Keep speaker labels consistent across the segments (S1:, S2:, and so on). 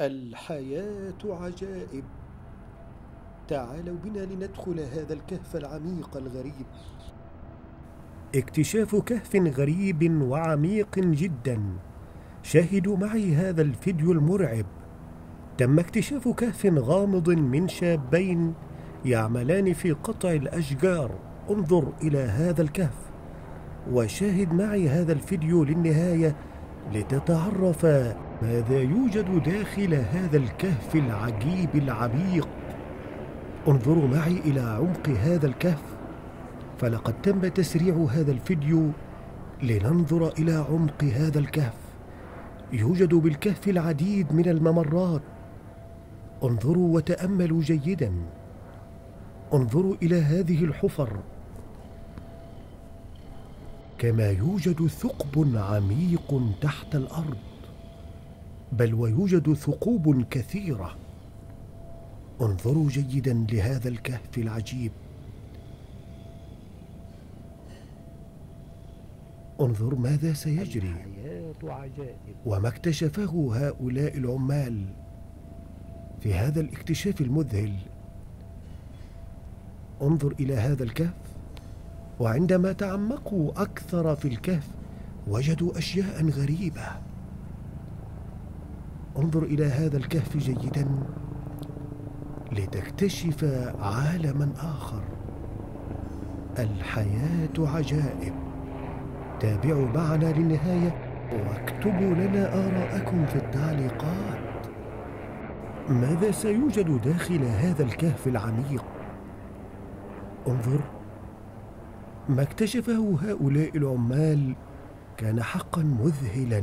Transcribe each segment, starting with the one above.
S1: الحياة عجائب. تعالوا بنا لندخل هذا الكهف العميق الغريب. اكتشاف كهف غريب وعميق جدا. شاهدوا معي هذا الفيديو المرعب. تم اكتشاف كهف غامض من شابين يعملان في قطع الأشجار. انظر إلى هذا الكهف. وشاهد معي هذا الفيديو للنهاية لتتعرف ماذا يوجد داخل هذا الكهف العجيب العميق؟ انظروا معي إلى عمق هذا الكهف فلقد تم تسريع هذا الفيديو لننظر إلى عمق هذا الكهف. يوجد بالكهف العديد من الممرات. انظروا وتأملوا جيدا. انظروا إلى هذه الحفر. كما يوجد ثقب عميق تحت الأرض. بل ويوجد ثقوب كثيرة. انظروا جيدا لهذا الكهف العجيب. انظر ماذا سيجري. وما اكتشفه هؤلاء العمال. في هذا الاكتشاف المذهل. انظر إلى هذا الكهف. وعندما تعمقوا أكثر في الكهف وجدوا أشياء غريبة. انظر إلى هذا الكهف جيدا لتكتشف عالما آخر. الحياة عجائب. تابعوا معنا للنهاية. واكتبوا لنا آراءكم في التعليقات. ماذا سيوجد داخل هذا الكهف العميق؟ انظر. ما اكتشفه هؤلاء العمال كان حقا مذهلا.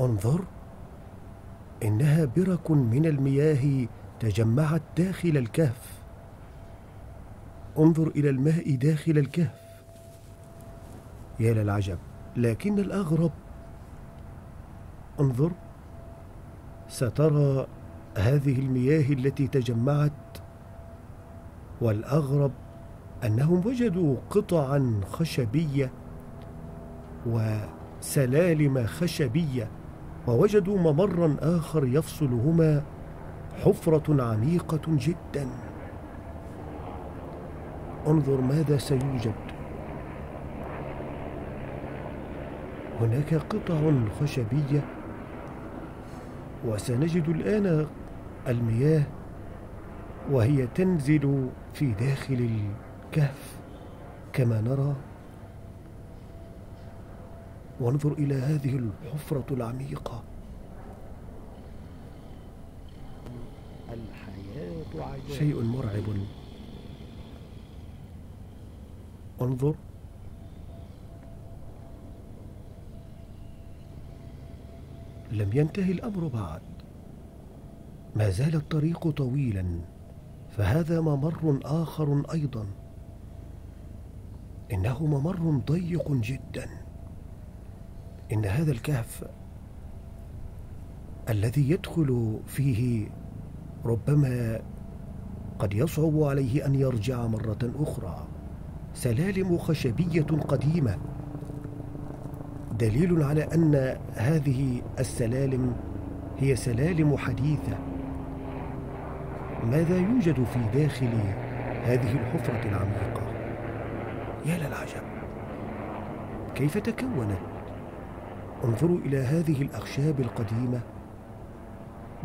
S1: انظر إنها برك من المياه تجمعت داخل الكهف. انظر إلى الماء داخل الكهف. يا للعجب لكن الأغرب. انظر سترى هذه المياه التي تجمعت والأغرب أنهم وجدوا قطعا خشبية وسلالم خشبية. ووجدوا ممرا آخر يفصلهما حفرة عميقة جدا. انظر ماذا سيوجد. هناك قطع خشبية وسنجد الآن المياه وهي تنزل في داخل الكهف. كما نرى وانظر إلى هذه الحفرة العميقة. الحياة عجائب. شيء مرعب. انظر. لم ينتهي الأمر بعد. ما زال الطريق طويلا فهذا ممر آخر أيضا. إنه ممر ضيق جدا. إن هذا الكهف الذي يدخل فيه ربما قد يصعب عليه أن يرجع مرة أخرى سلالم خشبية قديمة. دليل على أن هذه السلالم هي سلالم حديثة. ماذا يوجد في داخل هذه الحفرة العميقة؟ يا للعجب كيف تكونت؟ انظروا إلى هذه الأخشاب القديمة.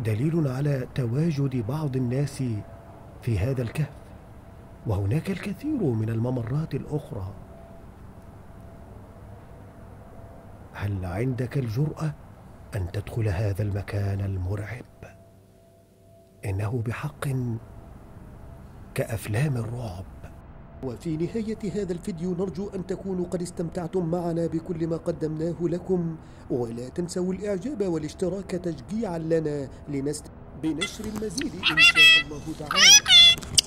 S1: دليل على تواجد بعض الناس في هذا الكهف وهناك الكثير من الممرات الأخرى. هل عندك الجرأة أن تدخل هذا المكان المرعب؟ إنه بحق كأفلام الرعب. وفي نهاية هذا الفيديو نرجو أن تكونوا قد استمتعتم معنا بكل ما قدمناه لكم ولا تنسوا الإعجاب والاشتراك تشجيعا لنا لنست بنشر المزيد إن شاء الله تعالى.